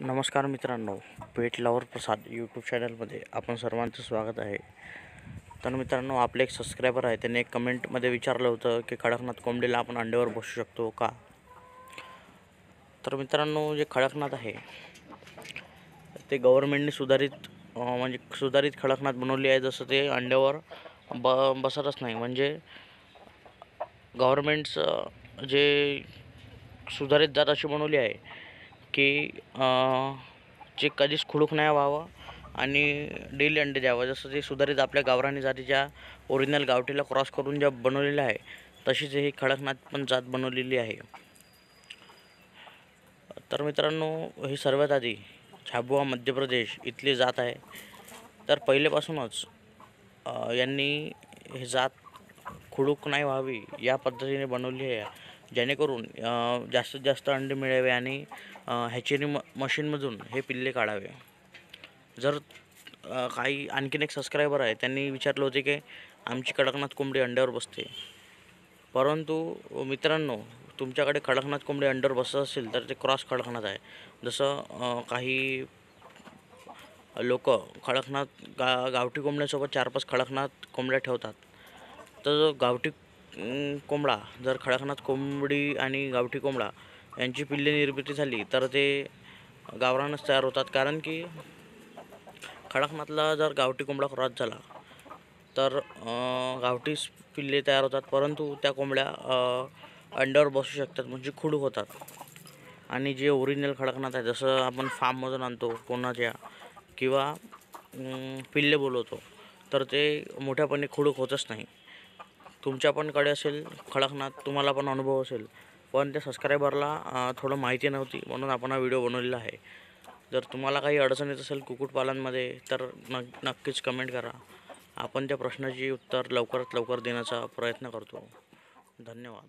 नमस्कार मित्रांनो पेट लवर प्रसाद यूट्यूब चॅनलमध्ये आपण सर्वांचं स्वागत आहे. तर मित्रांनो आपले एक सबस्क्रायबर आहे त्याने एक कमेंटमध्ये विचारलं होतं की खडकनाथ कोंबडीला आपण अंड्यावर बसू शकतो का? तर मित्रांनो जे खडकनाथ आहे ते गव्हर्मेंटने सुधारित म्हणजे सुधारित खडकनाथ बनवली आहे जसं ते अंड्यावर ब बसतच नाही. म्हणजे गव्हर्मेंटचं जे सुधारित जात अशी बनवली आहे की जे कधीच खुडूक नाही व्हावं आणि डेली अंडे द्यावं. जसं ते सुधारित आपल्या गावरानी जातीच्या ओरिजिनल गावठीला क्रॉस करून ज्या बनवलेलं आहे तशीच ही खडकनाथ पण जात बनवलेली आहे. तर मित्रांनो ही सर्वात आधी झाबुआ मध्य प्रदेश इथली जात आहे. तर पहिलेपासूनच यांनी ही जात खुडूक नाही व्हावी या पद्धतीने बनवली आहे. जेणेकरून जास्तीत जास्त अंडे मिळावे आणि हॅचेरी म मशीनमधून हे पिल्ले काढावे. जर काही आणखीन एक सबस्क्रायबर आहे त्यांनी विचारलं होते की आमची कडकनाथ कोंबडी अंड्यावर बसते. परंतु मित्रांनो तुमच्याकडे खडकनाथ कोंबडी अंडर बसत असेल तर ते क्रॉस खडकनाथ आहे. जसं काही लोक खडकनाथ गा गावठी कोंबड्यासोबत चार पाच खडकनाथ कोंबड्या ठेवतात. तर गावठी कोंबडा. जर खडकनाथ कोंबडी आणि गावठी कोंबडा यांची पिल्ले निर्मिती झाली तर ते गावरानच तयार होतात. कारण की खडकनाथला जर गावठी कोंबडा क्रॉस झाला तर अं, गावठीच पिल्ले तयार होतात. परंतु त्या कोंबड्या अं, अंड्यावर बसू शकतात म्हणजे खुडू होतात. आणि जे ओरिजिनल खडकनाथ आहे जसं आपण फार्ममधून आणतो कोणाच्या किंवा पिल्ले बोलवतो तर ते मोठ्यापणे खुडूक होतच नाही. तुमच्या पण कडे असेल खडकनाथ तुम्हाला पण अनुभव असेल. पण त्या सबस्क्रायबरला थोडं माहिती नव्हती म्हणून आपण हा व्हिडिओ बनवलेला आहे. जर तुम्हाला काही अडचण येत असेल कुक्कुटपालनमध्ये तर न नक्कीच कमेंट करा. आपण त्या प्रश्नाची उत्तर लवकरात लवकर देण्याचा प्रयत्न करतो. धन्यवाद.